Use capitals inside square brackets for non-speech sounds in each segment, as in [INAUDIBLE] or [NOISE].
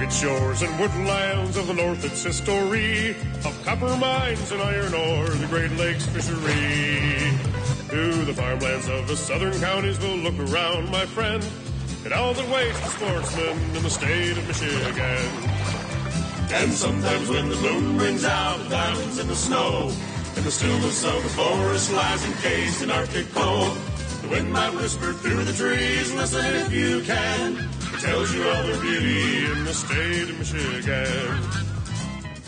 Rugged shores and woodlands of the north, it's history of copper mines and iron ore, the Great Lakes fishery. To the farmlands of the southern counties, we'll look around, my friend, at all that waits the sportsmen in the state of Michigan. And sometimes when the moon brings out the diamonds in the snow, and the stillness of the forest lies encased in Arctic cold, the wind might whisper through the trees, listen if you can. Tells you all the beauty in the state of Michigan.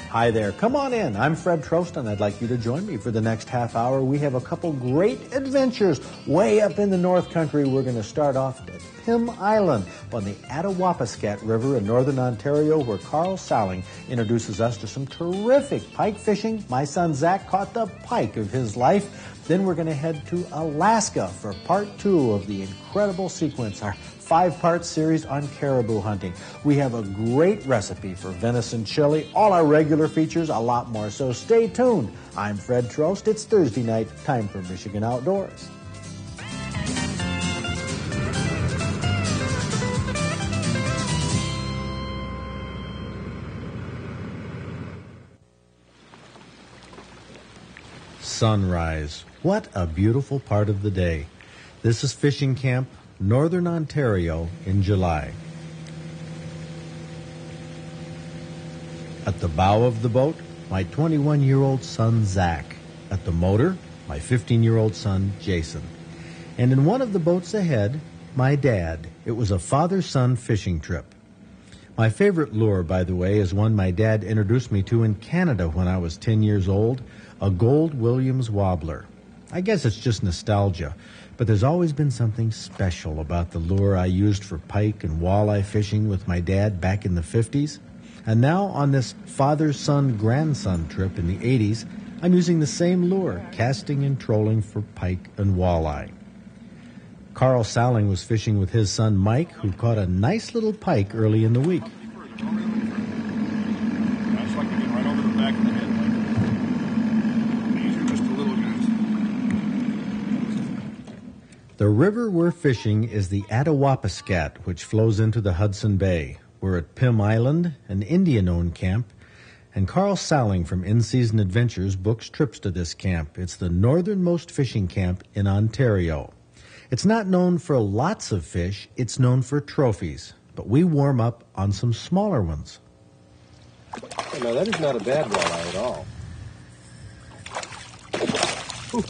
Hi there. Come on in. I'm Fred Trost, and I'd like you to join me for the next half hour. We have a couple great adventures way up in the North Country. We're going to start off at Pym Island on the Attawapiskat River in northern Ontario, where Carl Salling introduces us to some terrific pike fishing. My son Zach caught the pike of his life. Then we're going to head to Alaska for part two of the incredible sequence, our five part series on caribou hunting. We have a great recipe for venison chili, all our regular features, a lot more. So stay tuned. I'm Fred Trost. It's Thursday night, time for Michigan Outdoors. Sunrise. What a beautiful part of the day. This is Fishing Camp, Northern Ontario, in July. At the bow of the boat, my 21 year old son Zach. At the motor, my 15 year old son Jason. And in one of the boats ahead, my dad. It was a father son fishing trip. My favorite lure, by the way, is one my dad introduced me to in Canada when I was 10 years old a gold Williams wobbler. I guess it's just nostalgia, but there's always been something special about the lure I used for pike and walleye fishing with my dad back in the 50s. And now on this father son grandson trip in the 80s, I'm using the same lure, casting and trolling for pike and walleye. Carl Salling was fishing with his son Mike, who caught a nice little pike early in the week. That's like getting right over the back of the head. These are just the little guys. The river we're fishing is the Attawapiskat, which flows into the Hudson Bay. We're at Pym Island, an Indian-owned camp, and Carl Salling from In Season Adventures books trips to this camp. It's the northernmost fishing camp in Ontario. It's not known for lots of fish, it's known for trophies, but we warm up on some smaller ones. Now, that is not a bad walleye at all. Oh,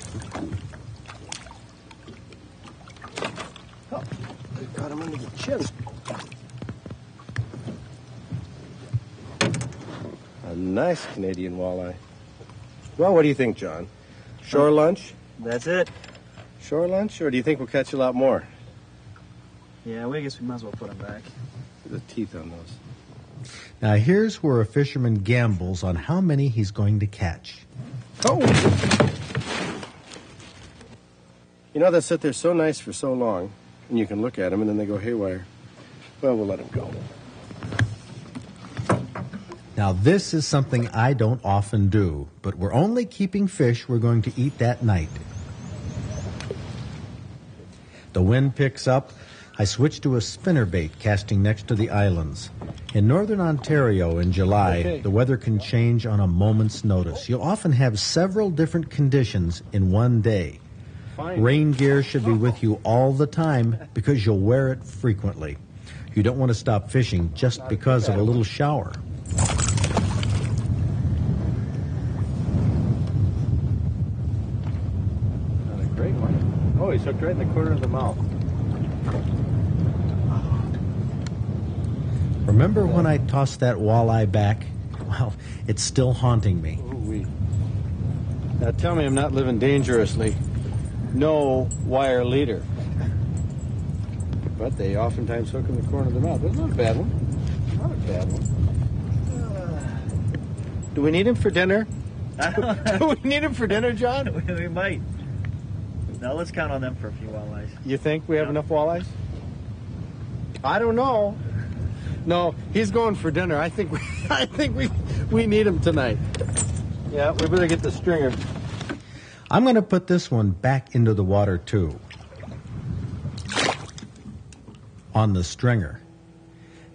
got him under the chin. A nice Canadian walleye. Well, what do you think, John? Shore lunch? That's it. Shore lunch, or do you think we'll catch a lot more? Yeah, we I guess we might as well put them back. The teeth on those. Now here's where a fisherman gambles on how many he's going to catch. Oh! You know, they sit there so nice for so long, and you can look at them, and then they go haywire. Well, we'll let them go. Now this is something I don't often do, but we're only keeping fish we're going to eat that night. The wind picks up. I switch to a spinnerbait casting next to the islands. In northern Ontario in July, Okay. the weather can change on a moment's notice. You'll often have several different conditions in one day. Rain gear should be with you all the time because you'll wear it frequently. You don't want to stop fishing just because of a little shower. Not a great one. Oh, he's hooked right in the corner of the mouth. Remember when I tossed that walleye back? [LAUGHS] Well, it's still haunting me. Ooh-wee. Now tell me I'm not living dangerously. No wire leader. But they oftentimes hook in the corner of the mouth. That's not a bad one. Not a bad one. Do we need him for dinner? [LAUGHS] Do we need him for dinner, John? we, we might. Now let's count on them for a few walleyes. You think we have Yeah. enough walleyes? I don't know. No, he's going for dinner. I think we, [LAUGHS] I think we, we need him tonight. Yeah, we better get the stringer. I'm going to put this one back into the water too. On the stringer.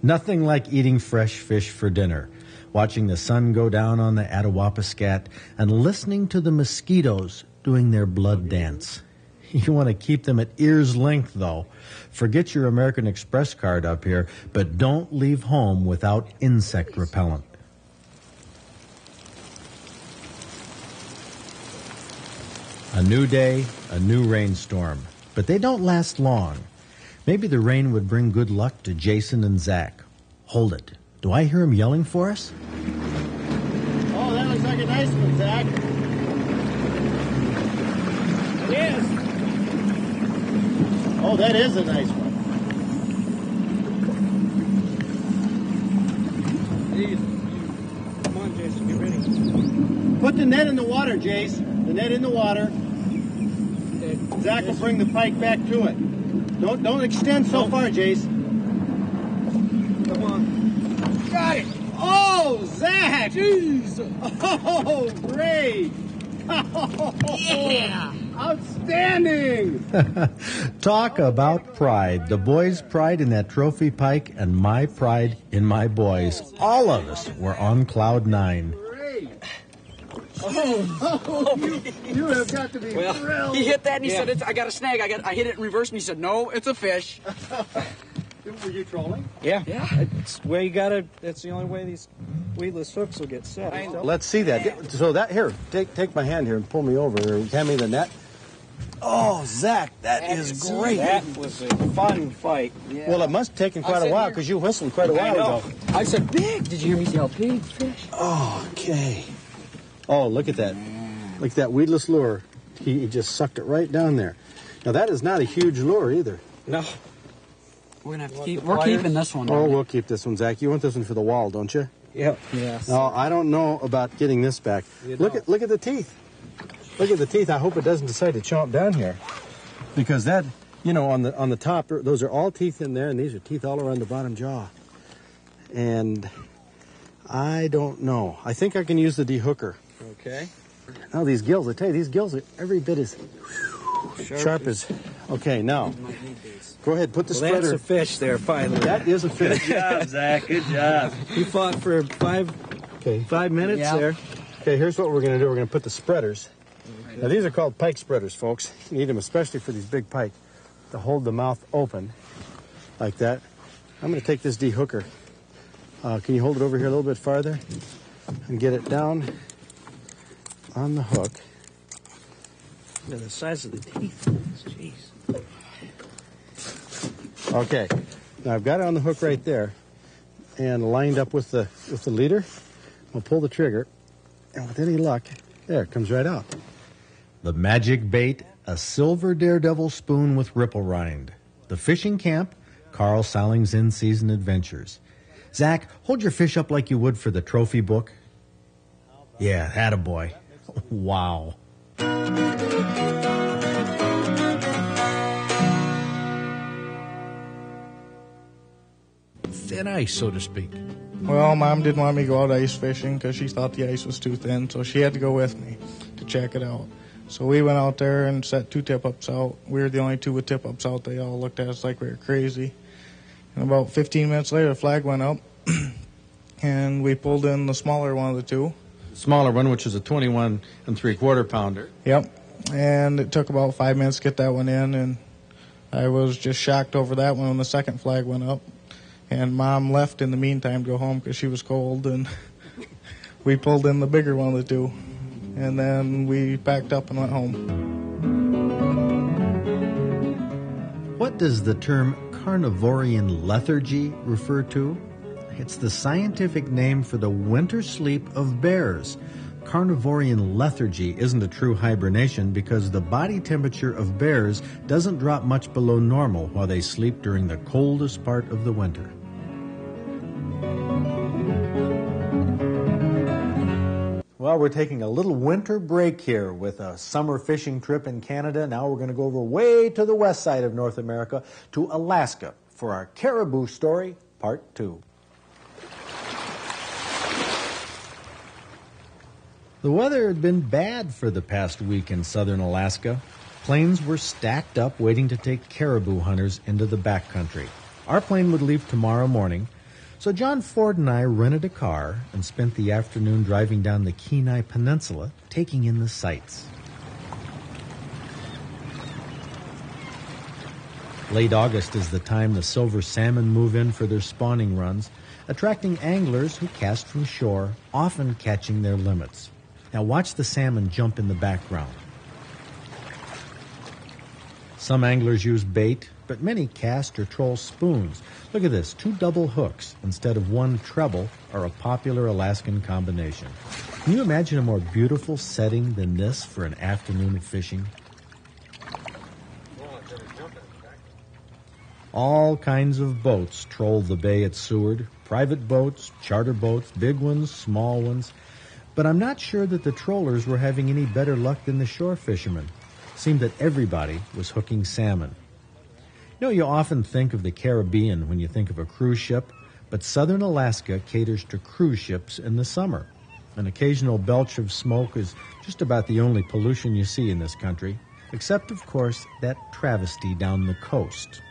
Nothing like eating fresh fish for dinner, watching the sun go down on the Attawapiskat, and listening to the mosquitoes doing their blood dance. [LAUGHS] You want to keep them at ear's length, though. Forget your American Express card up here, but don't leave home without insect repellent. A new day, a new rainstorm. But they don't last long. Maybe the rain would bring good luck to Jason and Zach. Hold it. Do I hear him yelling for us? Oh, that looks like a nice one, Zach. It is. Oh, that is a nice one. Come on, Jason, get ready. Put the net in the water, Jace. The net in the water. Okay. Zach will bring the pike back to it. Don't don't extend so far, Jace. Come on. Got it. Oh, Zach! Jeez. Oh, great! yeah! [LAUGHS] Outstanding! [LAUGHS] Talk oh, about pride. The boys' pride in that trophy pike and my pride in my boys. All of us were on cloud nine. Great! Oh, oh you, [LAUGHS] you have got to be Well, thrilled. he hit that and he Yeah. said, it's, "I got a snag." I got, I hit it in reverse, and he said, "No, it's a fish." [LAUGHS] Were you trolling? Yeah. Yeah. It's the way you gotta, that's the only way these weedless hooks will get set. Let's see that. So that here, take take my hand here and pull me over. Or hand me the net. Oh, Zach, that is great. That was a fun fight. Yeah. Well, it must have taken quite a while because you whistled quite a while ago. I said, "Big." Did you hear me yell, "Big oh, fish"? Oh, Okay. Oh, look at that. Look at that weedless lure. He, he just sucked it right down there. Now, that is not a huge lure either. No. We're gonna have to keep. We're keeping this one. Oh, aren't we? we'll keep this one, Zach. You want this one for the wall, don't you? Yep. Yes. No, I don't know about getting this back. You Look don't. at look at the teeth. Look at the teeth. I hope it doesn't decide to chomp down here, because that you know on the on the top those are all teeth in there, and these are teeth all around the bottom jaw. And I don't know. I think I can use the dehooker. Okay. Now these gills, I tell you, these gills are every bit as sharp as. Okay, now Might need these. go ahead, put the Well, that's a fish there, finally. that is a fish. Good job, Zach. Good job. You fought for five Okay. five minutes Yeah. there. Okay, here's what we're going to do. We're going to put the spreaders. Now, these are called pike spreaders, folks. You need them especially for these big pike to hold the mouth open like that. I'm going to take this dehooker. Uh, can you hold it over here a little bit farther and get it down on the hook? Yeah, the size of the teeth. Jeez. Okay. Now I've got it on the hook right there and lined up with the with the leader. I'll pull the trigger, and with any luck, there it comes right out. The magic bait, a silver daredevil spoon with ripple rind. The fishing camp, Carl Saling's in season adventures. Zach, hold your fish up like you would for the trophy book. Yeah, attaboy. [LAUGHS] Wow. thin ice, so to speak. Well, mom didn't want me to go out ice fishing because she thought the ice was too thin, so she had to go with me to check it out. So we went out there and set two tip ups out. We were the only two with tip ups out. They all looked at us like we were crazy. And about 15 minutes later, the flag went up, [CLEARS THROAT] and we pulled in the smaller one of the two. Smaller one, which is a 21 and three quarter pounder. Yep. And it took about five minutes to get that one in, and I was just shocked over that one when the second flag went up. And mom left in the meantime to go home because she was cold, and [LAUGHS] we pulled in the bigger one of the two. And then we packed up and went home. What does the term carnivorian lethargy refer to? It's the scientific name for the winter sleep of bears. Carnivorian lethargy isn't a true hibernation because the body temperature of bears doesn't drop much below normal while they sleep during the coldest part of the winter. Well, we're taking a little winter break here with a summer fishing trip in Canada. Now we're going to go over way to the west side of North America to Alaska for our caribou story, part two. The weather had been bad for the past week in southern Alaska. Planes were stacked up waiting to take caribou hunters into the backcountry. Our plane would leave tomorrow morning. So John Ford and I rented a car and spent the afternoon driving down the Kenai Peninsula, taking in the sights. Late August is the time the silver salmon move in for their spawning runs, attracting anglers who cast from shore, often catching their limits. Now watch the salmon jump in the background. Some anglers use bait, but many cast or troll spoons. Look at this, two double hooks instead of one treble are a popular Alaskan combination. Can you imagine a more beautiful setting than this for an afternoon of fishing? All kinds of boats troll the bay at Seward. Private boats, charter boats, big ones, small ones. But I'm not sure that the trollers were having any better luck than the shore fishermen. Seemed that everybody was hooking salmon. You know, you often think of the Caribbean when you think of a cruise ship, but southern Alaska caters to cruise ships in the summer. An occasional belch of smoke is just about the only pollution you see in this country, except, of course, that travesty down the coast.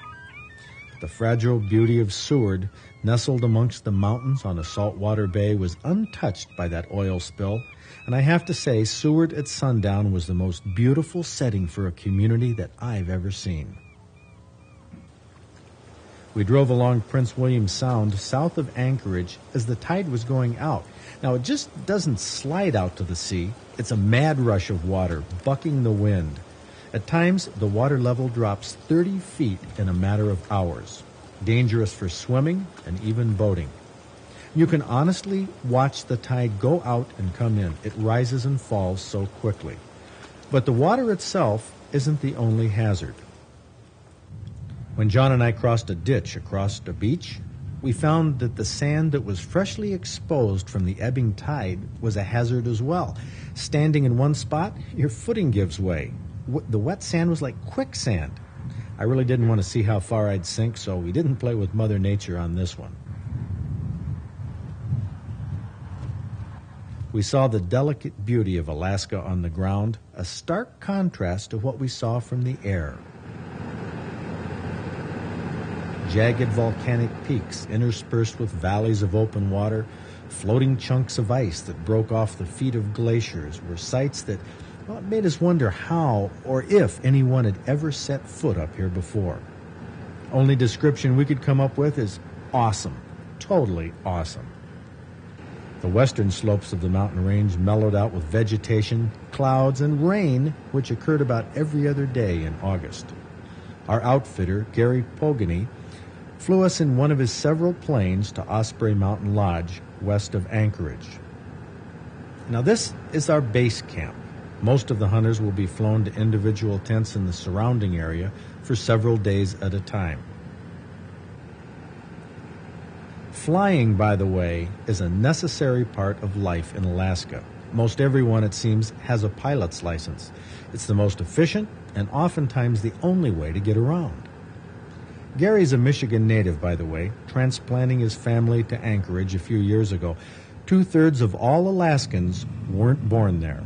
The fragile beauty of Seward, nestled amongst the mountains on a saltwater bay, was untouched by that oil spill, and I have to say Seward at sundown was the most beautiful setting for a community that I've ever seen. We drove along Prince William Sound south of Anchorage as the tide was going out. Now, it just doesn't slide out to the sea. It's a mad rush of water, bucking the wind. At times, the water level drops 30 feet in a matter of hours. Dangerous for swimming and even boating. You can honestly watch the tide go out and come in. It rises and falls so quickly. But the water itself isn't the only hazard. When John and I crossed a ditch across a beach, we found that the sand that was freshly exposed from the ebbing tide was a hazard as well. Standing in one spot, your footing gives way. The wet sand was like quicksand. I really didn't want to see how far I'd sink, so we didn't play with Mother Nature on this one. We saw the delicate beauty of Alaska on the ground, a stark contrast to what we saw from the air. Jagged volcanic peaks interspersed with valleys of open water, floating chunks of ice that broke off the feet of glaciers were sights that well, it made us wonder how or if anyone had ever set foot up here before. Only description we could come up with is awesome. Totally awesome. The western slopes of the mountain range mellowed out with vegetation, clouds, and rain, which occurred about every other day in August. Our outfitter, Gary Pogany, flew us in one of his several planes to Osprey Mountain Lodge, west of Anchorage. Now, this is our base camp. Most of the hunters will be flown to individual tents in the surrounding area for several days at a time. Flying, by the way, is a necessary part of life in Alaska. Most everyone, it seems, has a pilot's license. It's the most efficient and oftentimes the only way to get around. Gary's a Michigan native, by the way, transplanting his family to Anchorage a few years ago. Two thirds of all Alaskans weren't born there.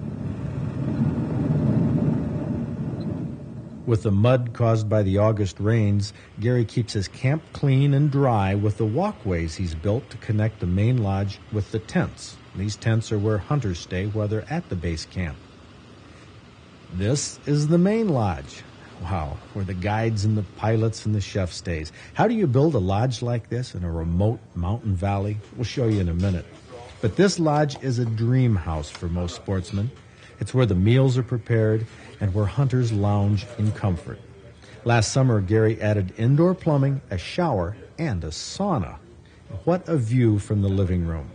With the mud caused by the August rains, Gary keeps his camp clean and dry with the walkways he's built to connect the main lodge with the tents. These tents are where hunters stay while they're at the base camp. This is the main lodge. Wow, where the guides and the pilots and the chef stays. How do you build a lodge like this in a remote mountain valley? We'll show you in a minute. But this lodge is a dream house for most sportsmen. It's where the meals are prepared and where hunters lounge in comfort. Last summer, Gary added indoor plumbing, a shower, and a sauna. What a view from the living room.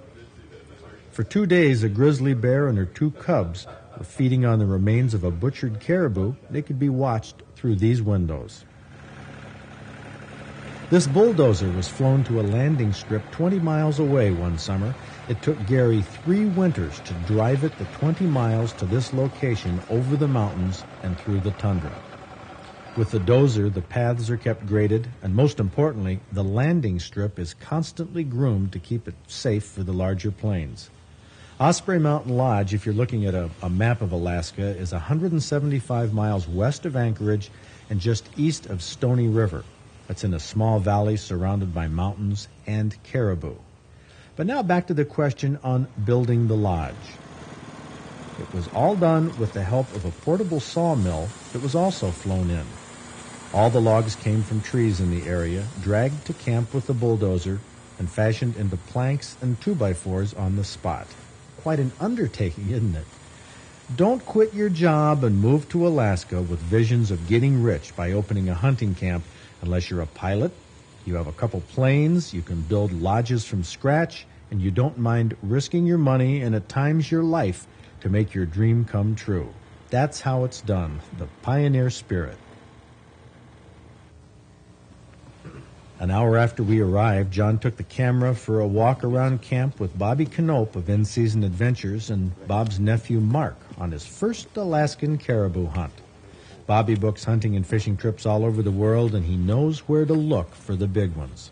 For two days, a grizzly bear and her two cubs were feeding on the remains of a butchered caribou. They could be watched through these windows. This bulldozer was flown to a landing strip 20 miles away one summer. It took Gary three winters to drive it the 20 miles to this location over the mountains and through the tundra. With the dozer, the paths are kept graded, and most importantly, the landing strip is constantly groomed to keep it safe for the larger planes. Osprey Mountain Lodge, if you're looking at a, a, map of Alaska, is 175 miles west of Anchorage and just east of Stony River. It's in a small valley surrounded by mountains and caribou. But now back to the question on building the lodge. It was all done with the help of a portable sawmill that was also flown in. All the logs came from trees in the area, dragged to camp with the bulldozer, and fashioned into planks and two-by-fours on the spot. Quite an undertaking, isn't it? Don't quit your job and move to Alaska with visions of getting rich by opening a hunting camp unless you're a pilot, you have a couple planes, you can build lodges from scratch, and you don't mind risking your money and at times your life to make your dream come true. That's how it's done, the pioneer spirit. An hour after we arrived, John took the camera for a walk around camp with Bobby Knope of In Season Adventures and Bob's nephew Mark on his first Alaskan caribou hunt. Bobby books hunting and fishing trips all over the world, and he knows where to look for the big ones.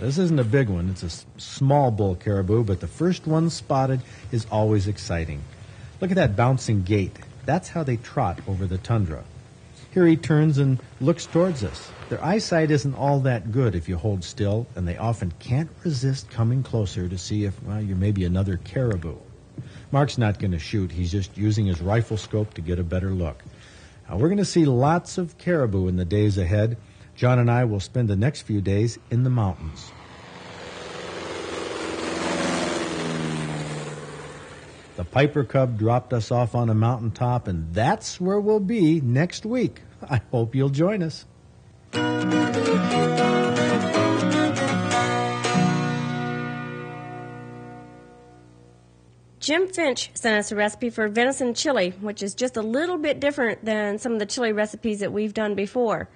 This isn't a big one, it's a small bull caribou, but the first one spotted is always exciting. Look at that bouncing gait. That's how they trot over the tundra. Here he turns and looks towards us. Their eyesight isn't all that good if you hold still, and they often can't resist coming closer to see if, well, you're maybe another caribou. Mark's not going to shoot. He's just using his rifle scope to get a better look. Now, we're going to see lots of caribou in the days ahead. John and I will spend the next few days in the mountains. The Piper Cub dropped us off on a mountaintop, and that's where we'll be next week. I hope you'll join us. Jim Finch sent us a recipe for venison chili, which is just a little bit different than some of the chili recipes that we've done before.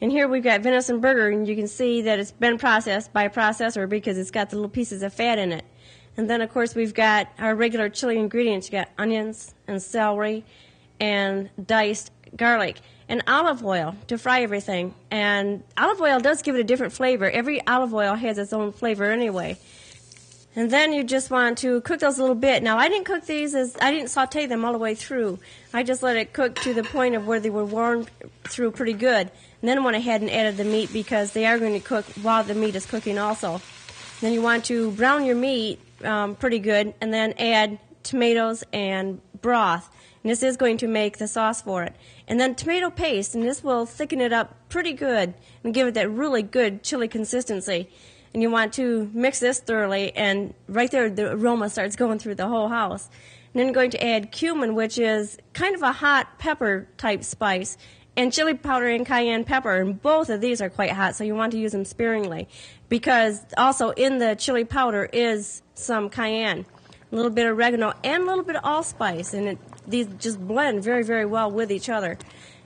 And here we've got venison burger, and you can see that it's been processed by a processor because it's got the little pieces of fat in it. And then, of course, we've got our regular chili ingredients. You got onions and celery and diced garlic and olive oil to fry everything. And olive oil does give it a different flavor. Every olive oil has its own flavor anyway. And then you just want to cook those a little bit. Now, I didn't cook these as I didn't saute them all the way through. I just let it cook to the point of where they were warmed through pretty good. And then went ahead and added the meat because they are going to cook while the meat is cooking also. Then you want to brown your meat um, pretty good and then add tomatoes and broth. And this is going to make the sauce for it. And then tomato paste, and this will thicken it up pretty good and give it that really good chili consistency and you want to mix this thoroughly and right there the aroma starts going through the whole house. And then going to add cumin which is kind of a hot pepper type spice and chili powder and cayenne pepper and both of these are quite hot so you want to use them sparingly because also in the chili powder is some cayenne a little bit of oregano and a little bit of allspice and it, these just blend very very well with each other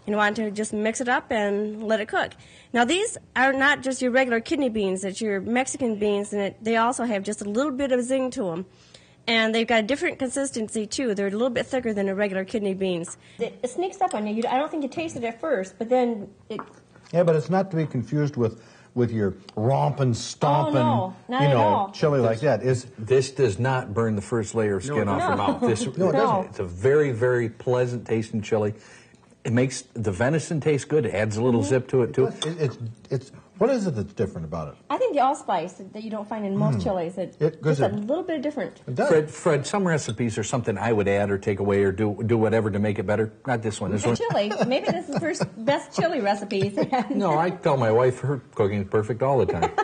you want to just mix it up and let it cook. Now these are not just your regular kidney beans; it's your Mexican beans, and it, they also have just a little bit of zing to them. And they've got a different consistency too. They're a little bit thicker than the regular kidney beans. It, it sneaks up on you. you. I don't think you taste it at first, but then it. Yeah, but it's not to be confused with with your romping, stomping, Oh, no, you know, all. chili like that. Is This does not burn the first layer of skin No, off no. your mouth. This, [LAUGHS] No, it doesn't. It's a very, very pleasant tasting chili. It makes the venison taste good. It adds a little zip to it too. it, it's it's what is it that's different about it? I think the allspice that you don't find in most hmm. chilies. It, It- 'cause just a it- little bit different. It does. Fred, Fred, some recipes are something I would add or take away or do do whatever to make it better. Not this one. This The one. chili. Maybe this is the [LAUGHS] first best chili recipe. No, I tell my wife her cooking is perfect all the time. [LAUGHS]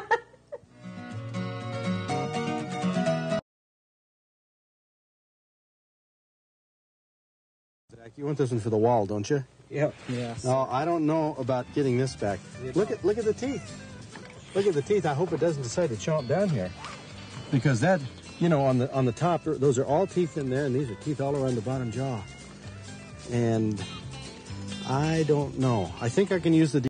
you want this one for the wall, don't you? Yep. Yes. No, I don't know about getting this back. Look at look at the teeth. Look at the teeth. I hope it doesn't decide to chomp down here, because that, you know, on the on the top, those are all teeth in there, and these are teeth all around the bottom jaw. And I don't know. I think I can use the.